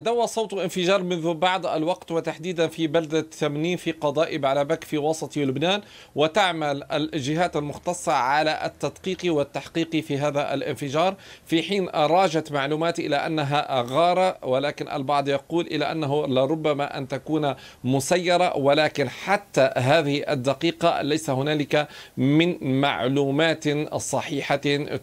دوى صوت انفجار منذ بعض الوقت وتحديدا في بلدة ثمنين في قضاء بعلبك في وسط لبنان وتعمل الجهات المختصة على التدقيق والتحقيق في هذا الانفجار. في حين راجت معلومات إلى أنها غارة ولكن البعض يقول إلى أنه لربما أن تكون مسيرة ولكن حتى هذه الدقيقة ليس هنالك من معلومات صحيحة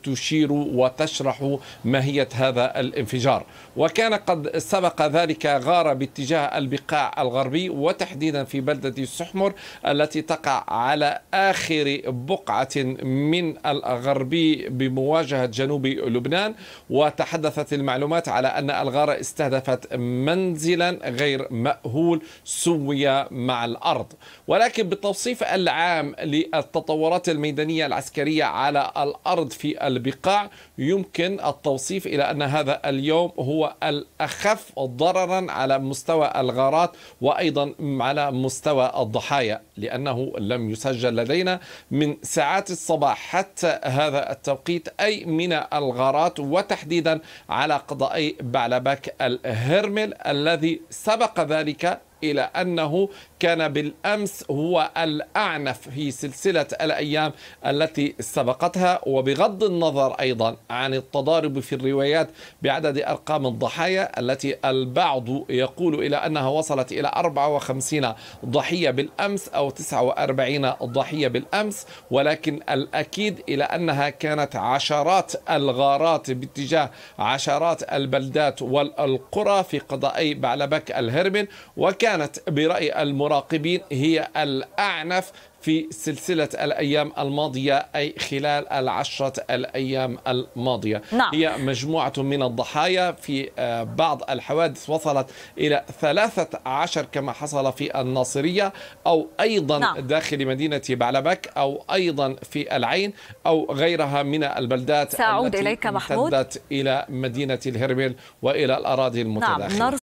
تشير وتشرح ماهية هذا الانفجار. وكان قد سبق سبق ذلك غارة باتجاه البقاع الغربي وتحديدا في بلدة السحمر التي تقع على آخر بقعة من الغربي بمواجهة جنوب لبنان. وتحدثت المعلومات على أن الغارة استهدفت منزلا غير مأهول سوي مع الأرض. ولكن بالتوصيف العام للتطورات الميدانية العسكرية على الأرض في البقاع يمكن التوصيف إلى أن هذا اليوم هو الأخف ضررا على مستوى الغارات وأيضا على مستوى الضحايا لأنه لم يسجل لدينا من ساعات الصباح حتى هذا التوقيت أي من الغارات وتحديدا على قضاء بعلبك الهرمل الذي سبق ذلك إلى أنه كان بالأمس هو الأعنف في سلسلة الأيام التي سبقتها وبغض النظر أيضا عن التضارب في الروايات بعدد أرقام الضحايا التي البعض يقول إلى أنها وصلت إلى 54 ضحية بالأمس أو 49 ضحية بالأمس ولكن الأكيد إلى أنها كانت عشرات الغارات باتجاه عشرات البلدات والقرى في قضاء بعلبك الهرمن وكان كانت برأي المراقبين هي الأعنف في سلسلة الأيام الماضية أي خلال العشرة الأيام الماضية نعم. هي مجموعة من الضحايا في آه، بعض الحوادث وصلت إلى ثلاثة عشر كما حصل في الناصرية أو أيضا نعم. داخل مدينة بعلبك أو أيضا في العين أو غيرها من البلدات سأعود إليك محمود إلى مدينة الهرمل وإلى الأراضي المتداخلة نعم.